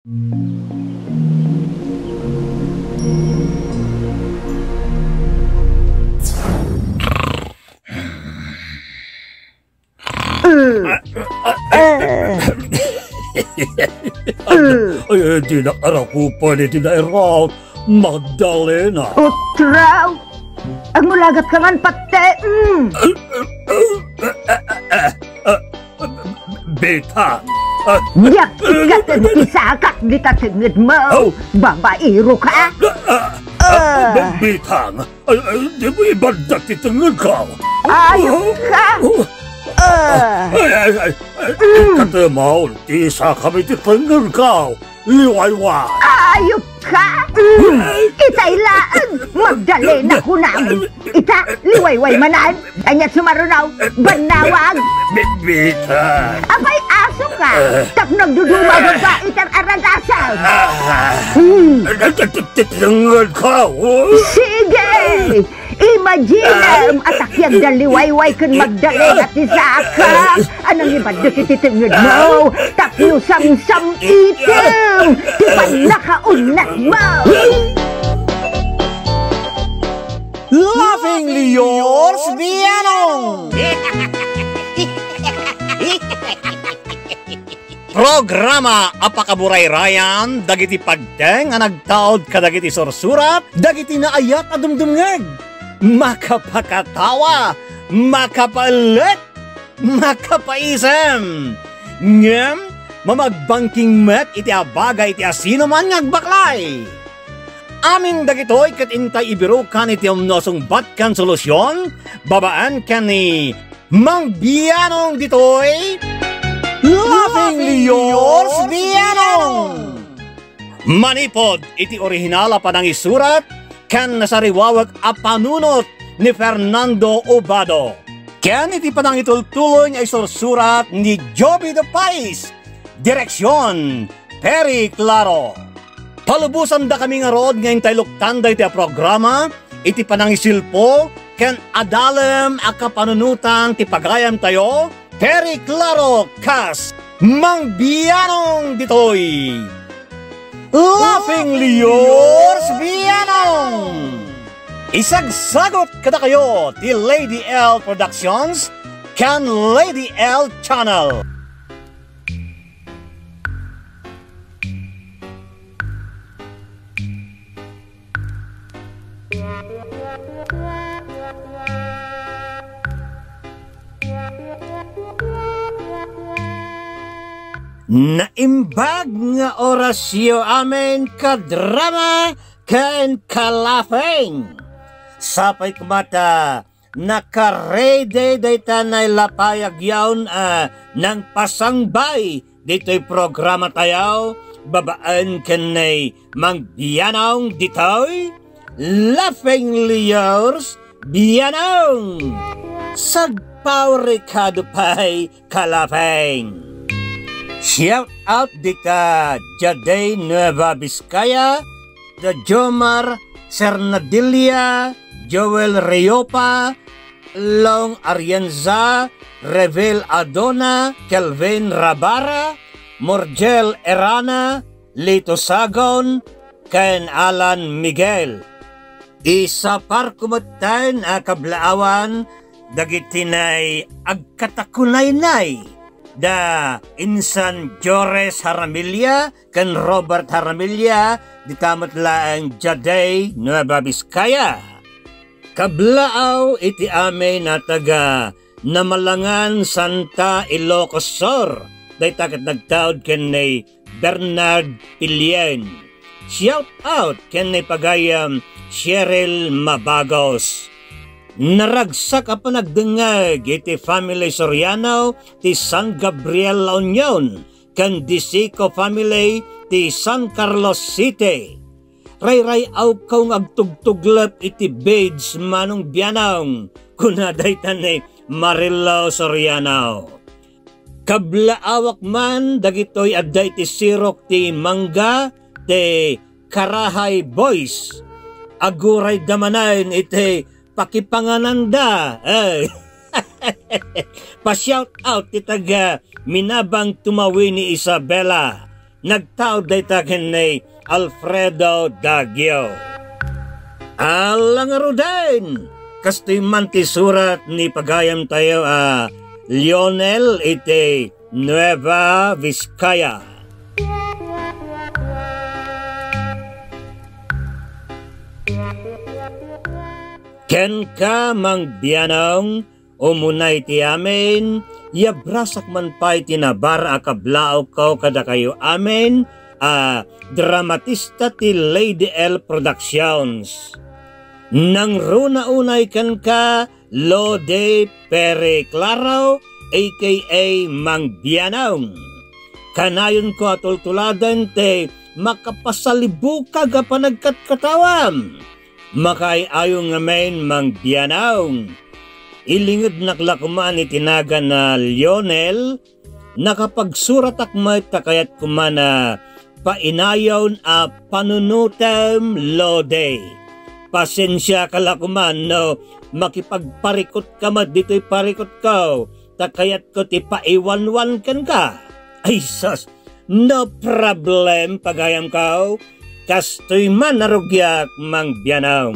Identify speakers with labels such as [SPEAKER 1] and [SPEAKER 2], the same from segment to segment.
[SPEAKER 1] Ay, di na ko pwede di na iraw. Magdalena.
[SPEAKER 2] Utraw! Ang mulagat ka man pati! Mm.
[SPEAKER 1] Beta.
[SPEAKER 2] Yak ikat at kisakak di katingid mo! Babairo ka! Ah.
[SPEAKER 1] Bitang. Ay, ay, di mo ibandak itangin ka.
[SPEAKER 2] Ayaw ka! Ah.
[SPEAKER 1] Ay, ay, ay, ay, katemaw, di sa kami titangin ka. Liwayway.
[SPEAKER 2] Ayaw ka! Mm. Itailaan! Magdalena ko na! Ita, liwayway manan! Anya sumarunaw! Banawag!
[SPEAKER 1] Bita.
[SPEAKER 2] Abay aso ka! Tap nagduduma ba itang aragasan!
[SPEAKER 1] Ah.
[SPEAKER 2] Hmm.
[SPEAKER 1] Titangin ka.
[SPEAKER 2] Sige! Imagine! Atakyag na liwayway kan Magdalena ti Saka! Anong iba dikititingid mo? Tapyo sam-sam itim! Ti panakaunat mo!
[SPEAKER 3] Laughingly yours, Bianong! Programa apakaburay rayan, dagiti pagdeng nga nagtaod kadagiti sorsurat, dagiti naayat na dumdumngeg. Makapakatawa, makapalit, makapaisem. Ngem, mamagbangking met iti abaga iti asino man ngagbaklay. Amin dagitoy kat intay ibiro kan iti omnosong batkan solusyon, babaan kan ni Mang Bianong ditoy, Laughingly yours, Bianong! Manipod, iti orihinala pa ng isurat, kan nasariwawag a panunot ni Fernando Obado. Ken iti pa ng itultuloy ay sursurat ni Joby de Pais. Direksyon, Perry Claro. Palubusan da kami nga rod ngayon tayo luktanda iti programa, iti panang isilpo, ken adalem a kapanunutan ti pagayam tayo, Perry Claro Kas, Mang Bianong ditoy. Laughingly yours, Bianong! Isagsagot kada kayo ti Lady L Productions kan Lady L Channel. Naimbag nga orasyo amin kadrama ken kalafeng. Sapay kumata, nakarede day tanay lapayag yawn uh, ng pasangbay dito'y programa tayaw, babaan kanay mang biyanong dito'y laughingly yours, biyanong sagpaw rekado pa'y kalafeng. Shout out dita Jaday Nueva Vizcaya, the Jomar Cernadilla, Joel Reyopa, Long Arienza, Revel Adona, Kelvin Rabara, Morgel Erana, Lito Sagon, Ken Alan Miguel. Isa par kumatan a kablaawan, dagitinay agkatakunay-nay da insan Jores Haramilya kan Robert Haramilya di tamat laang Jaday Nueva Vizcaya. Kablaaw iti ame na taga namalangan Santa Ilocos Sur day takat nagtaod ken ni Bernard Pilien. Shout out ken ni pagayam Cheryl Mabagos. Naragsak a panagdengag iti family Soriano ti San Gabriel La Union kan Disico family ti San Carlos City. Ray-ray aw kaw agtugtuglap iti Bades manong biyanang kunaday tanay Marilo Soriano. Kablaawak man dagitoy adday ti sirok ti Mangga ti Karahay Boys. Aguray damanan iti pakipangananda. Ay. Pa-shout out ti taga Minabang tumawi ni Isabela. nagtaod dayta ni Alfredo Daggio. Alang din, kastoy man ti surat ni pagayam tayo a uh, Lionel ite Nueva Vizcaya. Ken ka mang biyanong umunay ti amin, yabrasak man pa'y tinabar akablao ko kada kayo amin, a dramatista ti Lady L Productions. Nang runa unay kan ka, Lode Pere Claro, aka Mang Bianong. Kanayon ko atultuladan te makapasalibuka ka pa ayo nga main mang biyanaw. Ilingid naklakuman itinaga na Lionel, nakapagsurat akmat takayat kumana painayaw a panunutem lode. Pasensya kalakuman no, makipagparikot ka ma dito'y parikot ko, takayat ko ti paiwanwan kan ka. Ay sus, no problem pagayam ka, kastoy man narugyak mang biyanam.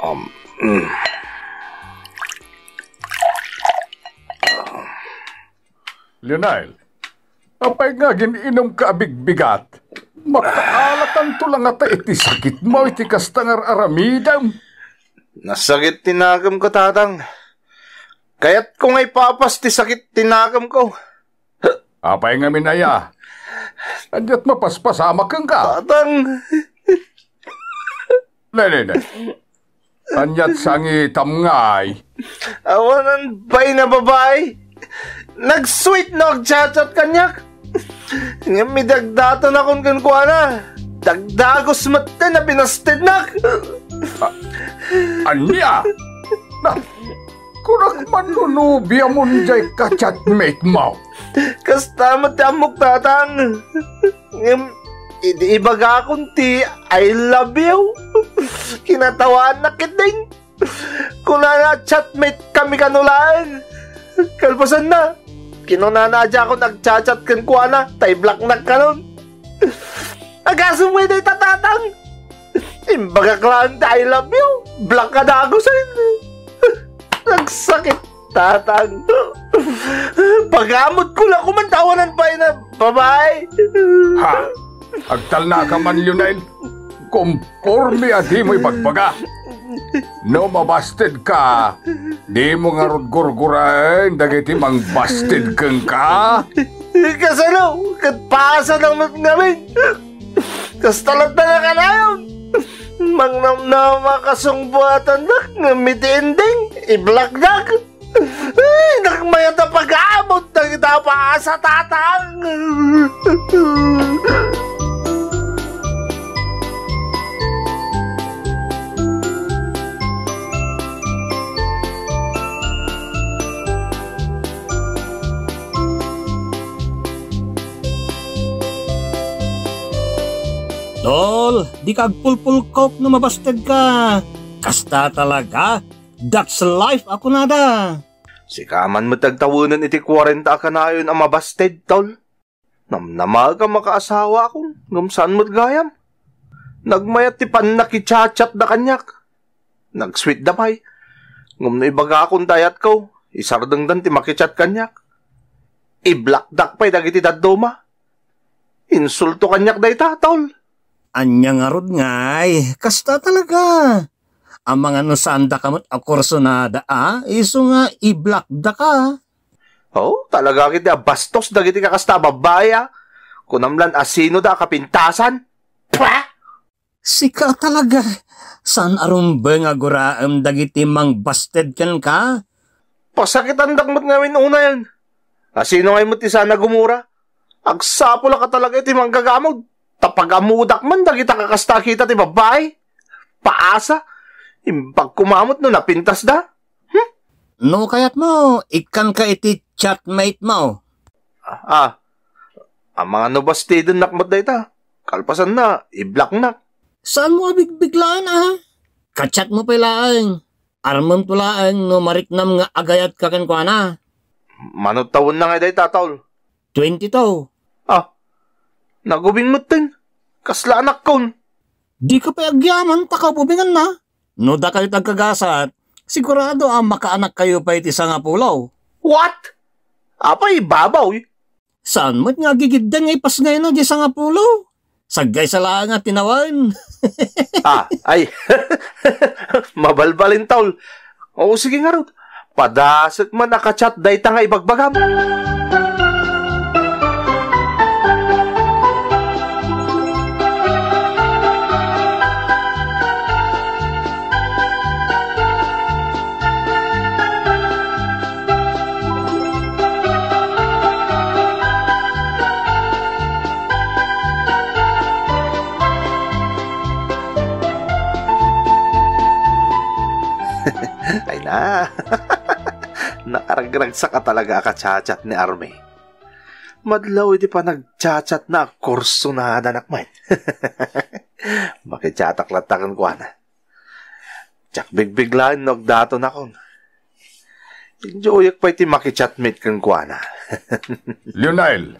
[SPEAKER 4] Um, mm.
[SPEAKER 5] Lionel, apay nga gininom ka abigbigat. Makaalatan to lang ata iti sakit mo iti kastangar aramidam.
[SPEAKER 4] Nasakit tinagam ko tatang. Kaya't kung ay papas ti sakit tinagam ko.
[SPEAKER 5] Apay nga minaya. Andiat mapaspasama kang ka.
[SPEAKER 4] Tatang.
[SPEAKER 5] Lene, ne. Anyat sangi tamngay.
[SPEAKER 4] Awanan bay na babae. Nag-sweet na agchat-chat kanyak. Nga may dagdato na kung kankwa na. Dagdagos mata na binasted na.
[SPEAKER 5] Anya? Na, kurak manunubi amon jay kachatmate mo.
[SPEAKER 4] Kasta matamok tatang. Ngam, idi ibaga kunti, I love you. Kinatawaan na kiting. Kung na chatmate kami kanulaan. Kalpasan na. Kinunanadya ako nagchat-chat kan kuha na. Tay black na kanon. Agasumay na tatatang. Imbaga klaan I love you. Black ka na ako sa'yo. Nagsakit, tatang. Pagamot ko lang kumantawanan pa na babae.
[SPEAKER 5] Ha? Agtal na ka man, Lionel. Komporme at di mo'y pagpaga. No mabasted ka, di mo nga rod gurgurain, dagiti mang busted kang ka.
[SPEAKER 4] Kasano, katpasa ng matngamin. Kastalat na nga na yun. Mangnam na makasungbuatan nak, nga mitinding, iblakdak. Ay, nakmayat na pag-aamot na kita pa sa tatang.
[SPEAKER 3] Tol, di kag pulpul coke na mabasted ka. Kasta talaga. That's life ako nada.
[SPEAKER 4] Si kaman matagtawunan iti 40 ka na yun ang mabasted, tol. Namnamaga makaasawa akong ngumsaan mo't gayam. Nagmayat ti pan nakichat-chat na kanyak. Nagsweet damay. Ngum na ibaga akong dayat ko. Isardangdan ti makichat kanyak. I-blackduck pa'y dagiti dadoma. Insulto kanyak day tol.
[SPEAKER 3] Anya nga rod ngay, kasta talaga. Ang mga nusanda kamot a kurso na da, ah, iso nga i-block da ka.
[SPEAKER 4] Oh, talaga kiti bastos dagiti kakasta babaya. Kunamlan asino da kapintasan. Pa!
[SPEAKER 3] Sika talaga. San arumbe nga guraem dagiti mang busted kan ka?
[SPEAKER 4] Pasakit ang dakmat ngamin una yan. Asino ngay mo ti sana gumura? Agsapo ka talaga iti manggagamod. Tapagamudak man dagita kakasta kita ti babae. Paasa. Imbag kumamot no napintas da.
[SPEAKER 3] Hm? No kayat mo, ikan ka iti chatmate mo.
[SPEAKER 4] Ah, ang mga nobastidon nakmat da ita. Kalpasan na, i-block na.
[SPEAKER 3] Saan mo bigbiglaan ah? Kachat mo pala ang. Armam tulaan no mariknam nga agayat ka kan kwa na.
[SPEAKER 4] Manot taon na nga day tataol.
[SPEAKER 3] 20 to.
[SPEAKER 4] Ah, nagubing mo tin. Kasla anak kon.
[SPEAKER 3] Di ka pa agyaman, takapubingan na. No da kayo tagkagasat, sigurado ang makaanak kayo pa iti sa nga pulaw.
[SPEAKER 4] What? Apay, babaw eh.
[SPEAKER 3] Saan mo't nga gigiddan nga ipas ngayon na di sa nga pulaw? Saggay sa lang nga tinawan.
[SPEAKER 4] ah, ay. Mabalbalin taol. Oo, sige nga rin. Padasat man nakachat day ta nga ibagbagam. Nakaragragsa ka talaga akachat ni Arme. Madlaw iti pa nagchat na kurso na danak man. Makichatak latakan ko na. Tsak bigbiglaan nog dato na kon. Enjoy pa iti makichatmate kan ko na.
[SPEAKER 5] Lionel,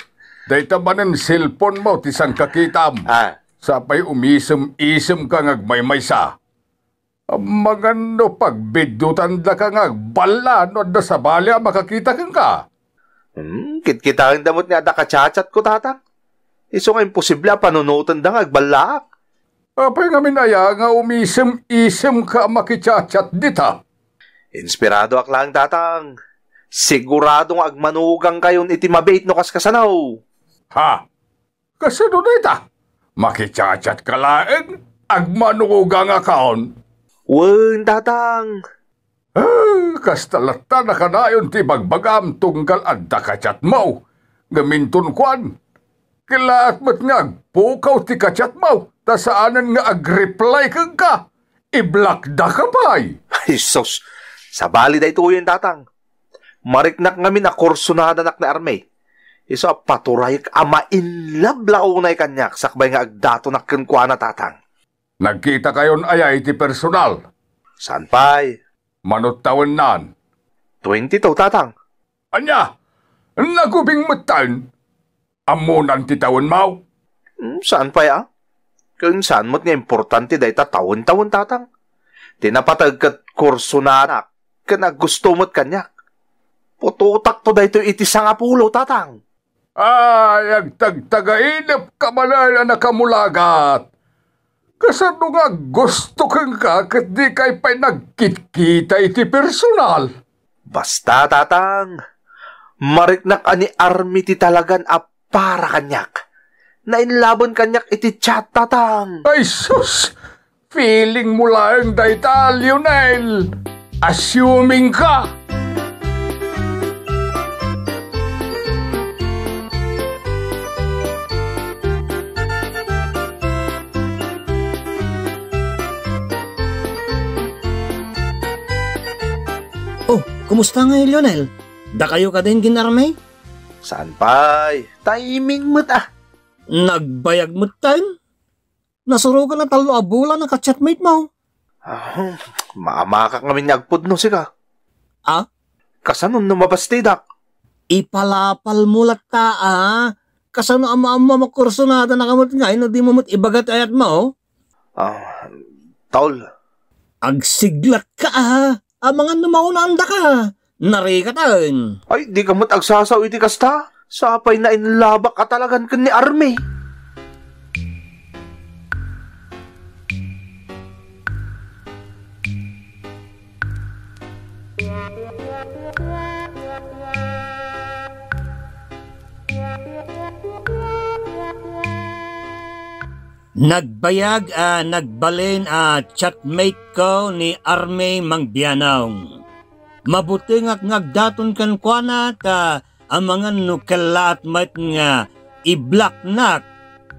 [SPEAKER 5] dayta ba ng cellphone mo tisang kakitam?
[SPEAKER 4] ah,
[SPEAKER 5] Sapay umisem-isem ka ngagmaymaysa. Ang mga no pagbidutan da ka ngagbala no da sa balya makakita kang ka.
[SPEAKER 4] hmm, kit-kita ang damot ni Ada kachat ko tatang. Iso nga imposible panunutan da nga agbalak.
[SPEAKER 5] Apay nga minaya nga umisem-isem ka makichat dita.
[SPEAKER 4] Inspirado ak lang tatang. Siguradong agmanugang kayon iti mabait no kas kasanaw.
[SPEAKER 5] Ha? Kasano na ita? Makichat ka laeng agmanuga nga kaon.
[SPEAKER 4] Wen tatang.
[SPEAKER 5] Ah, kastalata na kanayon ti bagbagam tunggal adda kachat mo. Gamintun kwan. Kilaat mo't nga pukaw ti kachat mo. Ta saanan nga ag-reply kang ka. I-block da ka pa'y.
[SPEAKER 4] Ay sos. Sa bali da ito yun tatang. Mariknak ngamin na kursunada nak na arme. Iso paturay ama in love launay kanyak sakbay nga agdato nak kenkwana tatang.
[SPEAKER 5] Nagkita kayon ayay ti personal.
[SPEAKER 4] Saan pa'y?
[SPEAKER 5] Manot taon nan.
[SPEAKER 4] 22 tatang.
[SPEAKER 5] Anya, nagubing matan. Amunan ti taon mo.
[SPEAKER 4] Hmm, saan pa'y ah? Kung saan mo't nga importante da ita taon-taon tatang. Tinapatag kat kurso na anak. Kana gusto mo't kanyak. Pututak to da ito iti sangapulo tatang.
[SPEAKER 5] Ay, agtagtagainap ka malala na kamulagat. Kasano nga gusto kang ka kat di kay pa'y nagkitkita iti personal.
[SPEAKER 4] Basta tatang. Mariknak ani army ti talagan a para kanyak. Nainlabon kanyak iti chat tatang.
[SPEAKER 5] Ay sus! Feeling mo lang dayta, Lionel. Assuming ka.
[SPEAKER 3] Kumusta nga Lionel? Da kayo ka din ginarmay?
[SPEAKER 4] Saan pa'y? Timing mo't ah.
[SPEAKER 3] Nagbayag mo tayo? Nasurugan na talo a bulan ng kachatmate mo.
[SPEAKER 4] Ah, maamakak ngamin niyagpod no siga.
[SPEAKER 3] Ah?
[SPEAKER 4] Kasanon lumabas tidak.
[SPEAKER 3] Ipalapal mo ta ah. Kasano ang maama makursunada na kamot nga, no di mo mo't ibagat ayat mo.
[SPEAKER 4] Ah, taol.
[SPEAKER 3] Agsiglat ka ah. Ang mga numaunanda ka. Narikatan.
[SPEAKER 4] Ay, di ka mo't agsasaw iti kasta. Sapay na inlabak ka talagan ni Army.
[SPEAKER 3] Nagbayag a nagbalin a chatmate ko ni Arme Mangbianaw. Mabuti nga ngagdaton kan kuana ta ang mga nukalat mat nga i-block nak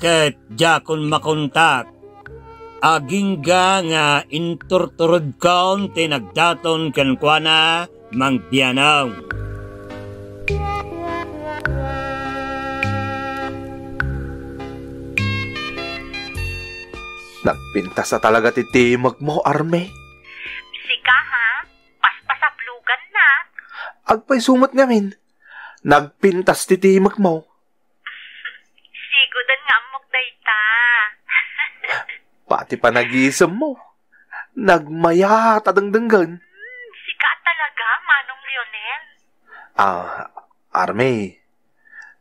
[SPEAKER 3] ket jakon makontak. Aging ga nga inturturod kaon ti nagdaton kan kuana Mangbianaw.
[SPEAKER 4] Nagpinta sa talaga ti timag mo, Arme.
[SPEAKER 6] Sika ha?
[SPEAKER 4] agpay sumat ngamin. Nagpintas ti timak mo.
[SPEAKER 6] Sigodan nga amok dayta.
[SPEAKER 4] Pati pa nag-iisam mo. Nagmaya tadangdanggan.
[SPEAKER 6] Sika talaga, Manong Lionel.
[SPEAKER 4] Ah, Arme.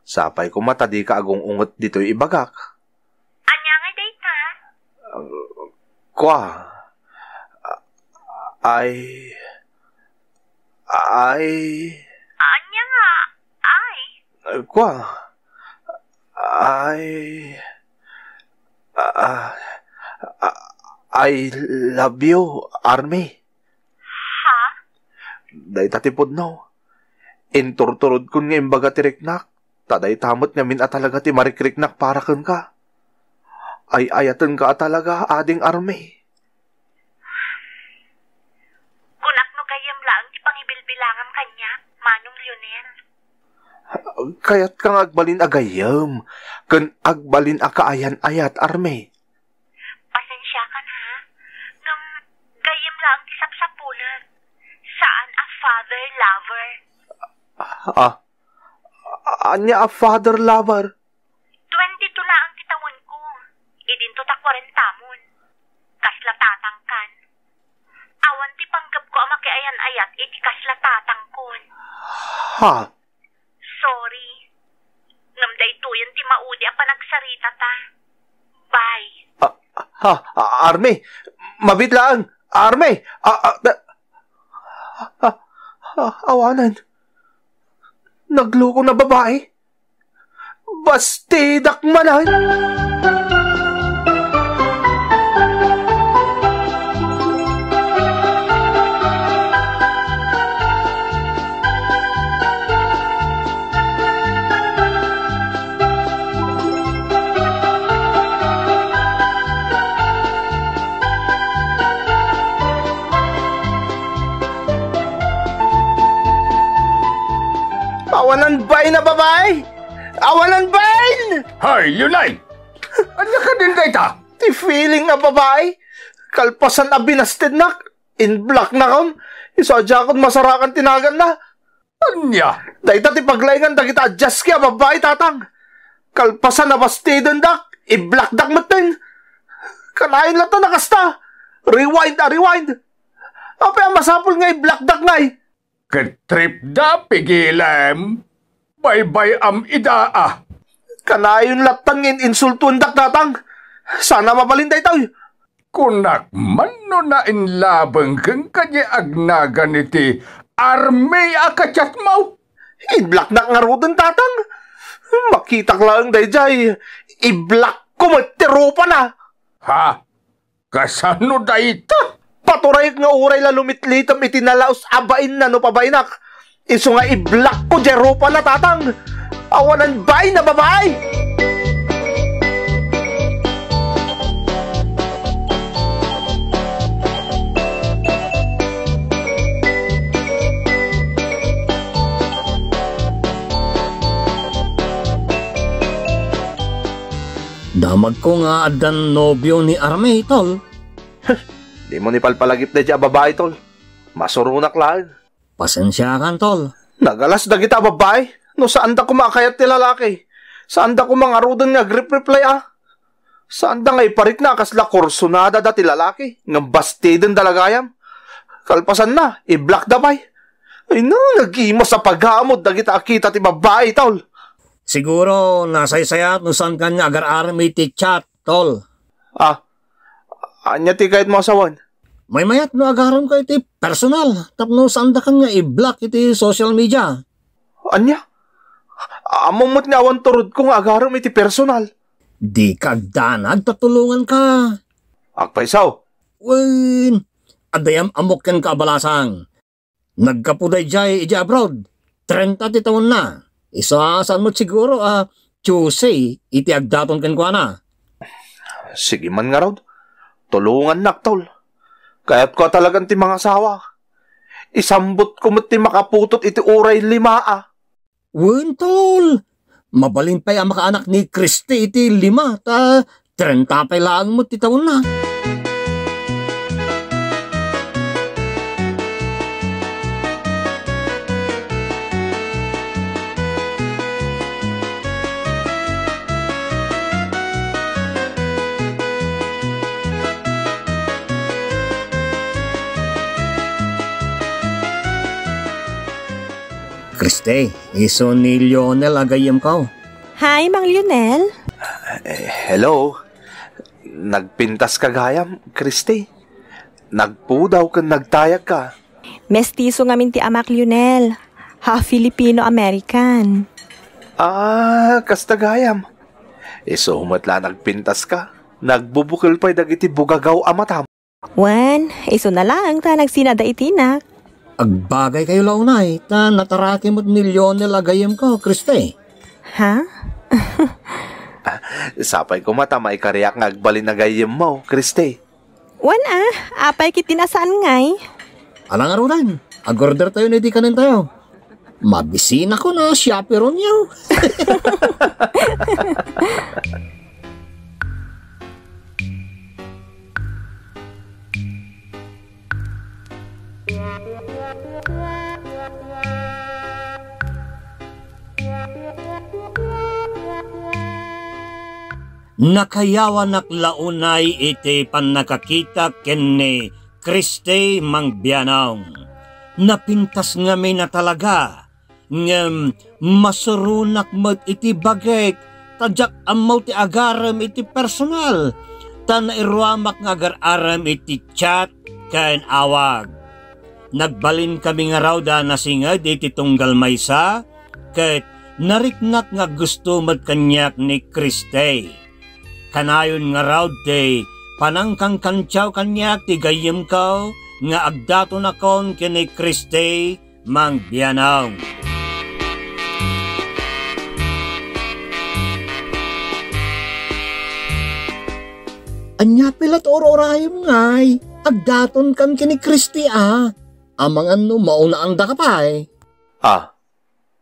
[SPEAKER 4] Sapay ko mata di ka agong ungot dito ibagak.
[SPEAKER 6] Dayta?
[SPEAKER 4] Kwa. Ay... Ay...
[SPEAKER 6] Anya nga? Ay,
[SPEAKER 4] Kwa. Ay... Ah... ah, I love you, Army.
[SPEAKER 6] ha?
[SPEAKER 4] Day tatipod no. Inturturod kun nga imbaga ti riknak. Taday tamot nga min at talaga ti marikriknak para kun ka. Ay ayatan ka talaga ading army.
[SPEAKER 6] Kunak no gayam lang ti pangibilbilangam kanya, Manong Lionel.
[SPEAKER 4] Kaya't kang agbalin agayam. Kun agbalin akaayan ayat army.
[SPEAKER 6] Pasensya ka na, ha? Ngam gayam lang ti sapsapulan. Saan a father lover?
[SPEAKER 4] Ah, anya a father lover.
[SPEAKER 6] 22 na ang titawan ko. Idinto ta 40 tamon. Kasla tatangkan. Awan ti panggap ko ang makiayan ayat iti kasla tatangkon.
[SPEAKER 4] Ha?
[SPEAKER 6] Sorry. Ngam daytoyan ti maudi a panagsarita ta. Bye.
[SPEAKER 4] Ah, ha? Ah, army. Mabitlaan. Army. Ah, ah, da- ah, ah, awanan. Nagloko na babae. Bastidak manan. Bay na babae. Awanan bay!
[SPEAKER 5] Hay, Lunay! Anya ka din dayta?
[SPEAKER 4] Ti feeling nga babae. Kalpasan na binasted nak. In black na kon. Isadya kon masarakan tinagan na.
[SPEAKER 5] Anya?
[SPEAKER 4] Dahita ti paglaingan dagita adjust kaya babae tatang. Kalpasan na bastidon dak. I-black dak matin. Kanain lang to nakasta. Rewind a rewind. Apa ang masapol nga i-black dak nga eh.
[SPEAKER 5] Katrip da pigilam. Bye-bye am idaa.
[SPEAKER 4] Kanayon latang in insultun dak tatang. Sana mabalinday tayo.
[SPEAKER 5] Kunak man no na inlabang kang kanya agnagan iti army akachat mo.
[SPEAKER 4] I-black dak nga rodon tatang. Makita ka lang day jay. I-black ko magtirupa na.
[SPEAKER 5] Ha? Kasano dayta?
[SPEAKER 4] Paturay nga uray la lumitlitam itinalaos abain na no pabainak. Iso nga i-black ko jeropa na tatang. Awanan bay na babae.
[SPEAKER 3] Damag ko nga adan nobyo ni Arme, tol.
[SPEAKER 4] Di mo ni palpalagip na dya babae tol. Masurunak lang.
[SPEAKER 3] Pasensya kan, tol.
[SPEAKER 4] Nagalas da kita babae. No saan da kumakayat ti lalaki. Saan da kumangarudan nga grip reply ah. Saan da nga iparik na kasla kursunada da ti lalaki. Nga bastidin dalagayam. Kalpasan na, i-black da bay. Ay no, nag-imo sa paghamod da kita akita ti babae tol.
[SPEAKER 3] Siguro nasaysayat no saan ka nga agar Arme ti chat, tol.
[SPEAKER 4] Ah, anya ti kahit mo asawan.
[SPEAKER 3] May mayat no agaram ka iti personal. Tapno saan da ka nga i-block iti social media.
[SPEAKER 4] Anya? Among mo't nga awan turod ko nga agaram iti personal.
[SPEAKER 3] Di ka danag, tatulungan ka.
[SPEAKER 4] Agpaisaw.
[SPEAKER 3] Wen, adayam amok ken kaabalasang. Nagkapuday jay iti abroad. 30 ti taon na. Isa saan mo siguro ah, Tuesday, iti agdaton ken kwa na.
[SPEAKER 4] Sige man nga raw. Tulungan naktol. Kaya't ko talagang ti mga asawa. Isambot ko ti makaputot iti uray lima ah.
[SPEAKER 3] Wen, tol. Mabalin pa'y ang makaanak ni Christy iti lima, ta 30 pa'y lang mo ti taon na. Kriste, iso ni Lionel agayam ko.
[SPEAKER 7] Hi, Mang Lionel.
[SPEAKER 4] Hello? Nagpintas ka gayam, Christy? Nagpudaw ka nagtayag ka.
[SPEAKER 7] Mestizo nga min ti amak Lionel. Ha Filipino-American.
[SPEAKER 4] Ah, kasta gayam. Iso humatla nagpintas ka. Nagbubukil pa'y dagiti bugagaw amatam.
[SPEAKER 7] Wan, iso na lang ta nagsinada itinak.
[SPEAKER 3] Agbagay kayo launay, ta nataraki mo't ni Lionel agayam ko, Kriste.
[SPEAKER 7] Ha?
[SPEAKER 4] Sapay ko mata may kariyak ngagbalin na gayem mo, Christy.
[SPEAKER 7] Wan ah, apay kit tinasaan ngay.
[SPEAKER 3] Alang arunan, agorder tayo na di kanin tayo. Mabisina ko na, chaperon niyo. Nakayawa naklaunay iti panakakita kenne Kriste Mangbianaw. Napintas nga may na talaga. Ngem masurunak mat iti bagay tadyak amaw ti agaram iti personal. Tan iruamak nga agar-aram iti chat kain awag. Nagbalin kami nga raw da nasingad iti tunggal maysa ket nariknak nga gusto mat kanyak ni Kriste. Kanayon nga raw day, panangkang kantyaw kanyak ti gayem ko, nga agdato na kon kini Kriste mang biyanaw. Anya pilat ororayom ngay, agdaton kan kini Kriste ah. Amang ano mauna ang dakapay.
[SPEAKER 4] Ah,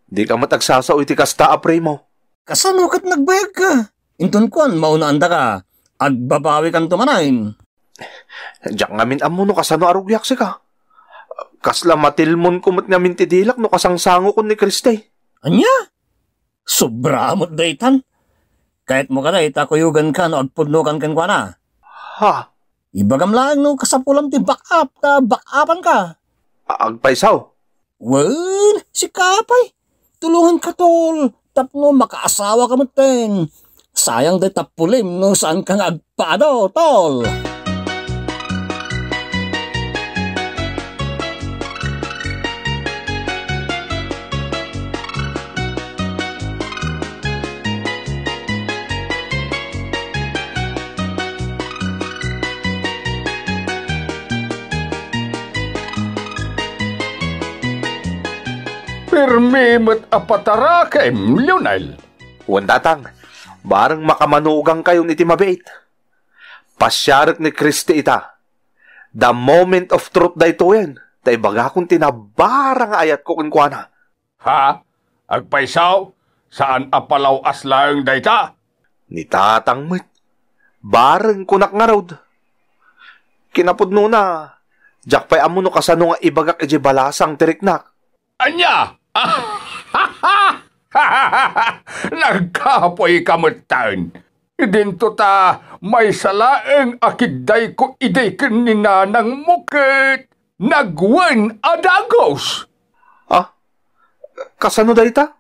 [SPEAKER 4] di ka matagsasaw iti kasta apre mo.
[SPEAKER 3] Kasano kat nagbayag ka? Inton kuan mauna anda ka, agbabawi kang tumanain.
[SPEAKER 4] Diyak ngamin amo no kasano arugyak si ka. Kasla matilmon kumot ngamin ti dilak no kasangsango ko ni Kriste.
[SPEAKER 3] Anya? Sobra mo daytan. Kahit mo ka na itakuyugan ka no agpudno kan kan kuana.
[SPEAKER 4] Ha,
[SPEAKER 3] Ibagam lang no kasapulam ti back up ka, back upan ka.
[SPEAKER 4] agpaisaw.
[SPEAKER 3] Well, si Kapay. Tulungan ka tol. Tapno makaasawa ka mo ten. Sayang day tapulim no saan kang agpaado, tol.
[SPEAKER 5] Pirmi mo't apatara kay Lionel.
[SPEAKER 4] Wandatang, barang makamanugang kayo ni Timabait. Pasyarak ni Kriste ita. The moment of truth da ito yan. Da ibaga kong tinabarang ayat ko kunkwana.
[SPEAKER 5] Ha? Agpaisaw? Saan apalaw aslang dayta?
[SPEAKER 4] Ni tatang mit. Barang kunak nga raw. Kinapudno na. Jack pa'y amo no kasano nga ibagak iji balasang tiriknak.
[SPEAKER 5] Anya! Nagkapoy kamutan. Idinto ta, may salaeng akiday ko idaykin ni nanang mukit. Nagwan adagos.
[SPEAKER 4] Ah, kasano da ita?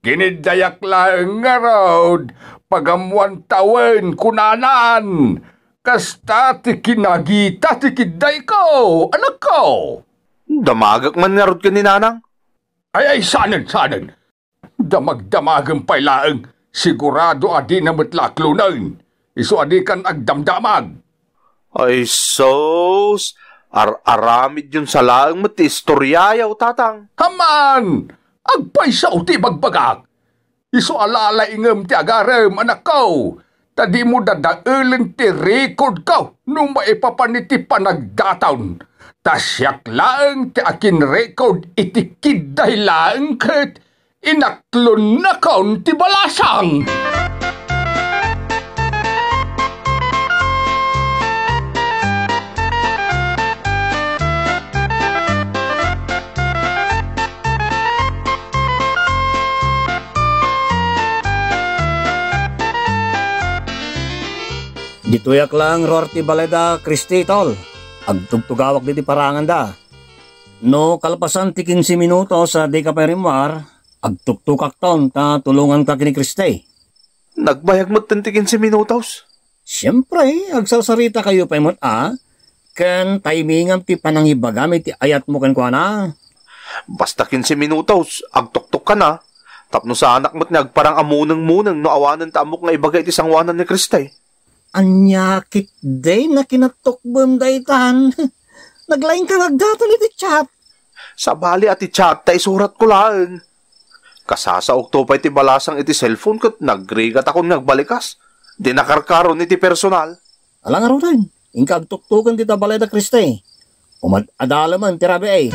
[SPEAKER 5] Ginidayak lang nga raw, pagamuan tawen kunanan. Kasta ti kinagita ti kiday ko, anak ko.
[SPEAKER 4] Damagak man nga rod ka ni nanang.
[SPEAKER 5] Ay, ay, sanan, sanan. Damag-damagang pailaang, sigurado adi na matlaklunan. Iso adi kan agdamdamag.
[SPEAKER 4] Ay, sos. Ar-aramid yun sa laang mati istoryayaw, tatang.
[SPEAKER 5] Haman! Agpaisaw ti bagbagak. Iso alala ingam ti agarem, anak ko. Tadi mo dadaulan ti record ko nung maipapaniti panagdataon. Tasyak laang ti akin record iti kiday laang ket inaklon na kaun ti balasang.
[SPEAKER 3] Dituyak lang Rorty Baleda Kristi tol. Agtugtugawak diti parangan da. No, kalpasan ti 15 minuto sa di ka pa rimar, agtuktukak taon ta tulungan ka kini Kriste.
[SPEAKER 4] Nagbayag mo tantikin si minutos.
[SPEAKER 3] Siyempre, agsasarita kayo pa imot ah. Ken timingan ti panangibagamit ti ayat mo kan kwa na.
[SPEAKER 4] Basta 15 minutos, agtuktok ka na. Tapno sa anak mo't nagparang amunang-munang no awanan ta amok nga ibagay ti sangwanan ni Kriste.
[SPEAKER 3] Anyakit day na kinatukbam daytan. Naglain ka nagdato ni ti chat.
[SPEAKER 4] Sa bali at chat ta isurat ko lang. Kasasaok to pa iti balasang iti cellphone kat nagrigat ako nagbalikas. Di nakarkaron iti personal.
[SPEAKER 3] Alang araw rin, ingkag tuktukan ti tabalay da Kriste. Umad adalaman ti rabi ay.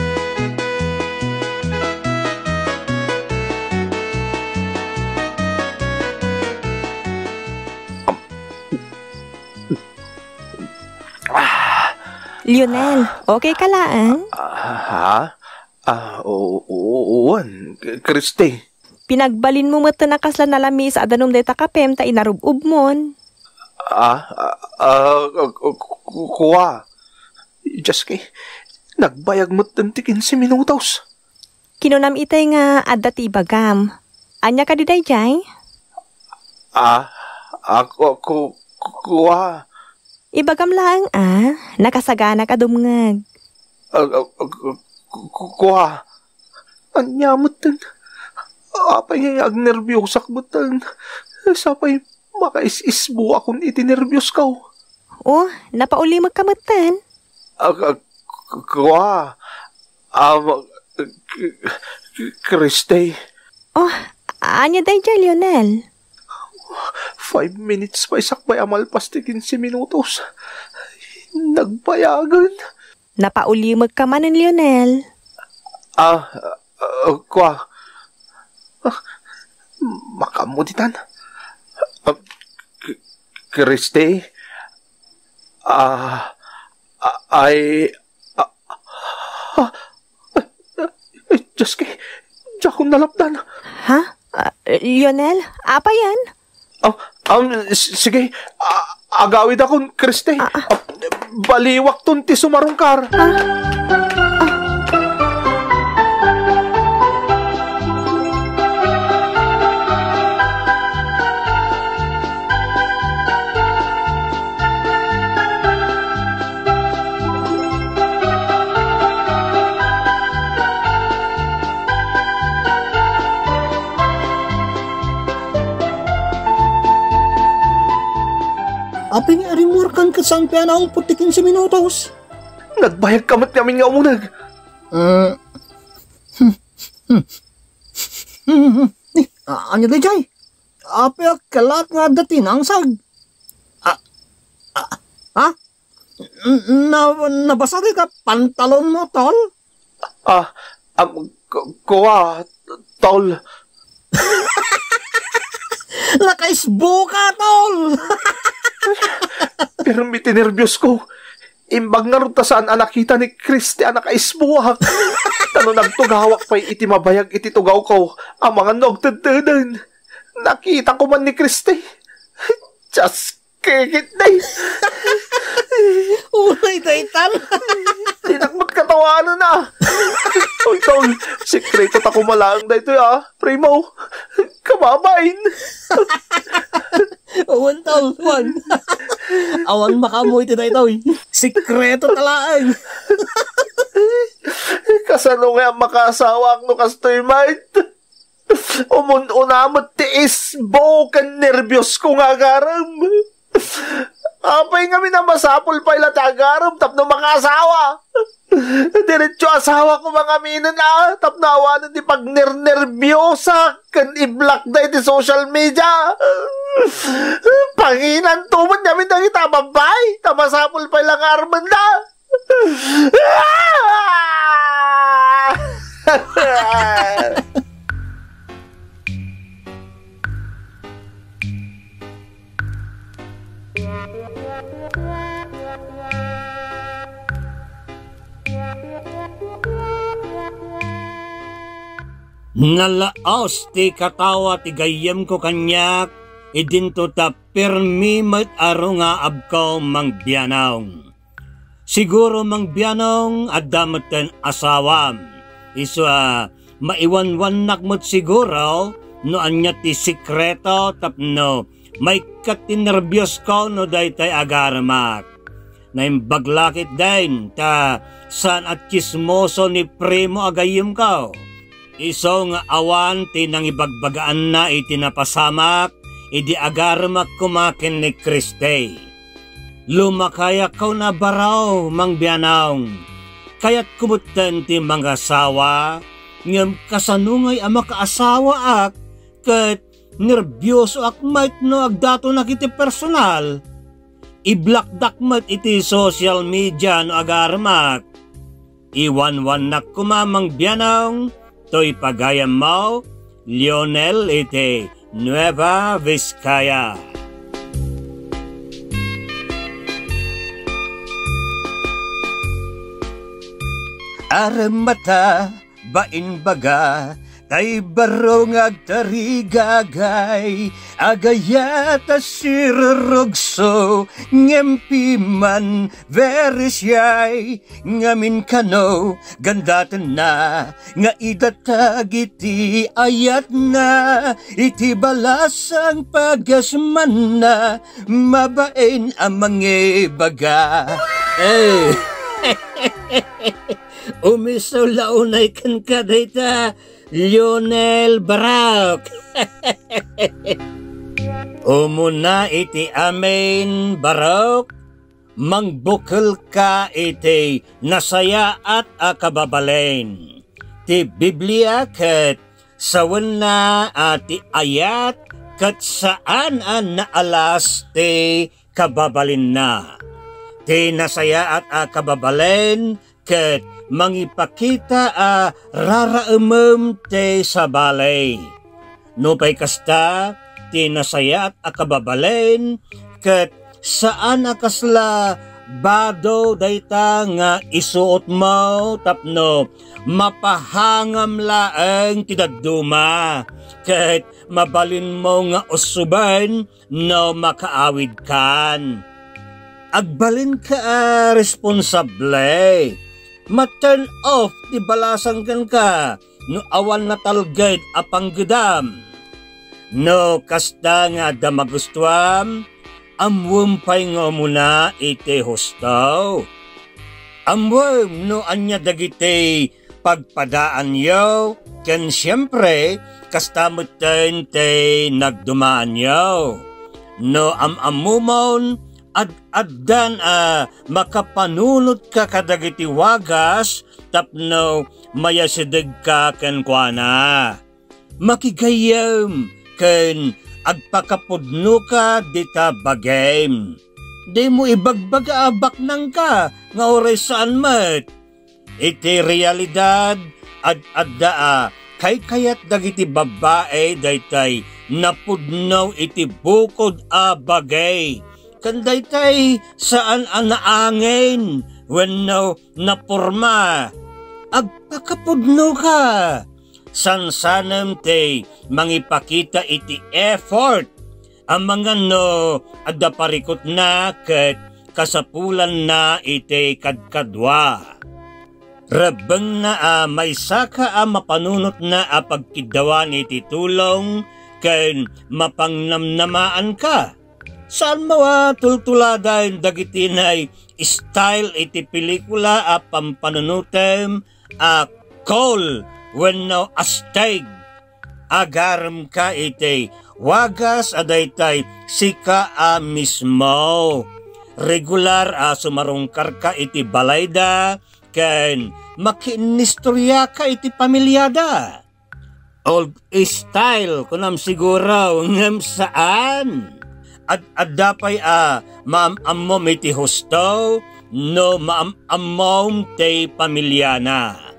[SPEAKER 7] Lionel, okay ka laan?
[SPEAKER 4] Ah, ha? Ah, oo, oo, uwan. Kriste.
[SPEAKER 7] Pinagbalin mo mata na kasla nalami sa adanom deta kapem ta inarubub mon.
[SPEAKER 4] Ah, ah, ah, ku- kuha. Just kay, nagbayag mo tantikin si minutos.
[SPEAKER 7] Kinunam itay nga adda ti ibagam. Anya ka diday jay?
[SPEAKER 4] Ah, ako, ku, kuha.
[SPEAKER 7] Ibagam lang ah, nakasagana ka dumngag.
[SPEAKER 4] Ku- kuha. Anya mo tan. Apay ag nervyosak mo tan. Sapay makais-isbo akong itinervyos ka.
[SPEAKER 7] Oh, napauli magkamatan.
[SPEAKER 4] Ah, ah, ku- kuha. K- Kriste.
[SPEAKER 7] Oh, anya day jay Lionel?
[SPEAKER 4] Five minutes pa isakbay amal pastikin si minutos. Nagbayagan.
[SPEAKER 7] Napauli magkamanan Lionel.
[SPEAKER 4] Ah, uh, kwa. Ah, makamuditan. K- Kriste. Ah, ah, ay, ah, ay, Diyos kay, Diyan ko nalapdan.
[SPEAKER 7] Ha? Ah, Lionel, apa yan?
[SPEAKER 4] Oh, um, sige, ah, agawid akong Kriste. Ah, baliwak tun ti sumarungkar.
[SPEAKER 3] Aping arimurkan ka sang pianaong putikin si minutos.
[SPEAKER 4] Nagbayag kamat namin nga umunag.
[SPEAKER 3] Uh, hmm, hmm, hmm, hmm. Eh, ah, anya day jay? Api ak kalat nga datin ang sag. Ah, ah, ah? N- Na, nabasa di ka pantalon mo, tol?
[SPEAKER 4] Ah, um, k- kuha, tol.
[SPEAKER 3] Nakaisbo ka, tol!
[SPEAKER 4] Pero may tinervyos ko. Imbag nga rin ta saan ang nakita ni Kristi ang nakaisbuhak. Tano nagtugawak pa'y iti mabayag iti tugaw ko. Ang mga nagtadadan. Nakita ko man ni Kristi. Just kikit na
[SPEAKER 3] Unay daytan.
[SPEAKER 4] Tinakmat katawanan na. Uy, tol, sekreto ta kumalang na ito, ah. Primo, kamabain.
[SPEAKER 3] Awan, tol, awan. Awan makamoy ti daytoy. Sikreto talaan.
[SPEAKER 4] Kasano nga makasawa no kastoy mate? Umun-unamot tiis bokan nervyos ko nga garam. Apay nga minamasapol pa ila tagaram tapno makasawa. Diretso asawa ko mga minan na tapno awanan di pag nernervyosa kan i-block na iti social media. Panginan tumon namin na kita babay tamasapol pa ilang arman na.
[SPEAKER 3] Nalaos ti katawa ti gayem ko kanyak, idinto ta permi mat aro nga abkaw mang biyanaw. Siguro mang biyanong at asawam. Iso uh, maiwanwan nakmot siguro no anya ti sikreto tapno may katinerbiyos ko no daytay agarmak. Na imbaglakit din ta san at kismoso ni primo agayim ko. Iso nga awan ti nang ibagbagaan na iti napasamak idi agarmak kumakin ni Kriste. Lumakaya ko na baraw mang biyanong. Kaya't kumutan ti mga asawa, ngam kasanungay ang makaasawa ak, kat nervyoso ak might no agdato na kiti personal. Iblakdak mat iti social media no agarmak. Iwan-wan na kumamang biyanong, to'y pagayam mo, Lionel iti Nueva Vizcaya. Aramata, bain baga, tay barong agtarigagay, agayata sirurugso, ngempi man, very shy, ngamin kano, gandatan na, nga idatagiti ayat na, iti balasang pagasman na, mabain ang mga baga. Eh, umisaw launay kan ka dayta, Lionel Barak. Umuna iti amin Barak, mangbukal ka iti nasaya at akababalain. Ti Biblia kat sawan na ati ayat kat saan an naalas ti kababalin na. Ti nasaya at akababalain kat mangipakita a raraemem te sa balay. No pay kasta, tinasaya at akababalen, kat saan akasla bado dayta nga isuot mo tapno mapahangam laeng tidaduma ket mabalin mo nga usuban no makaawid kan agbalin ka ah, responsable ma-turn off ti balasang kan ka no awan na talged apang gudam. No kasta nga da magustuam, amwem pay nga muna iti hustaw. Amwem no anya dagiti pagpadaan yo, ken siyempre kastamutan te nagdumaan yo. No am-amumon, ad addan a makapanunot ka kadagiti wagas tapno mayasideg ka ken kuana. Makigayam ken agpakapudno ka dita bagem. Di mo ibagbaga abak nang ka nga oray saan mat. Iti realidad ad adda a kay kayat dagiti babae daytay napudnaw iti bukod a bagay kanday tay saan ang naangin when no napurma. Agpakapudno ka. Sansanam te mangipakita iti effort ang mga no adda parikot na ket kasapulan na iti kadkadwa. Rabang na a uh, may saka a mapanunot na a pagkidawan iti tulong ken mapangnamnamaan ka Saan mawa tultuladan dagiti nay style iti pelikula a pampanunutem a call when no asteg agaram ka iti wagas adaytay sika a mismo. Regular a sumarungkar ka iti balayda ken makinistorya ka iti pamilyada. Old style kunam siguro ngem saan at adapay a maam-ammom iti husto no maam-ammom te pamilyana.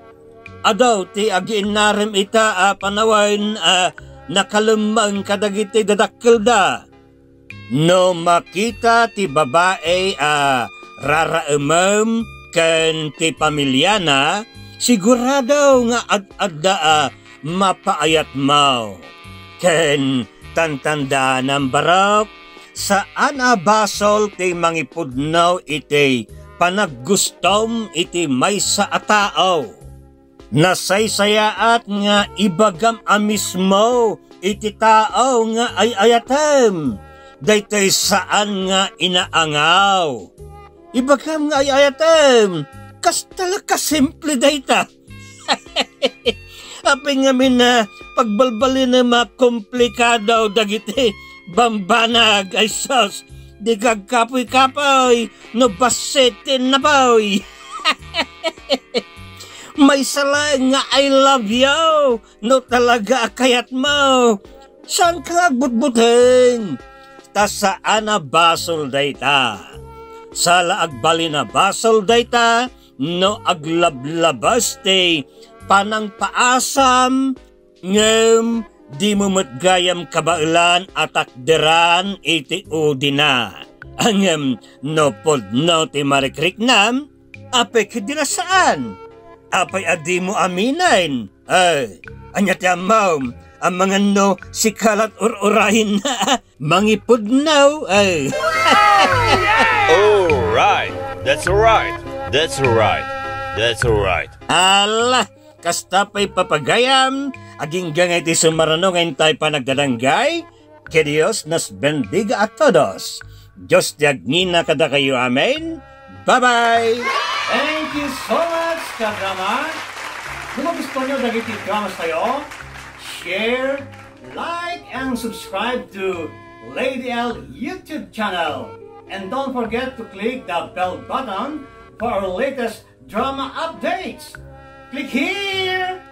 [SPEAKER 3] Adaw ti agiinarem ita a panawain a nakalumang kadagiti dadakkel da. No makita ti babae a raraemem ken ti pamilyana, sigurado nga ad-adda a mapaayat mo. Ken tantanda ng barok, saan abasol ti mangipudnaw iti panaggustom iti may sa atao. Nasaysayaat nga ibagam amismo iti tao nga ay ayatem. Daytay saan nga inaangaw. Ibagam nga ay ayatem. Kas talaga simple dayta. Aping nga na pagbalbalin na mga komplikado dagiti bambanag ay sos di kagkapoy-kapoy no basetin na boy. May sala nga I love you no talaga kayat mo. Saan ka agbutbutin? Ta saan na basol dayta? Sala agbali na basol dayta no aglablabas te panang paasam ngem di mo matgayam kabailan at akderan iti udina. Angem no pod no ti marikrik nam, apek di na saan? Apay adi mo aminain. Ay, anya ti amaw, ang mga no si kalat ur-urahin na mangipod now. Ay.
[SPEAKER 8] Alright, that's alright. That's alright. That's alright.
[SPEAKER 3] Ala, kasta pa'y papagayam, aging gangay ti sumarano ngayon tayo pa nagdadanggay, que Dios nos bendiga a todos. Diyos ti agnina kada kayo, amen. Bye-bye! Thank you so much, kadrama. Kung gusto nyo dagiti dramas tayo, share, like, and subscribe to Lady L YouTube channel. And don't forget to click the bell button for our latest drama updates. Click here!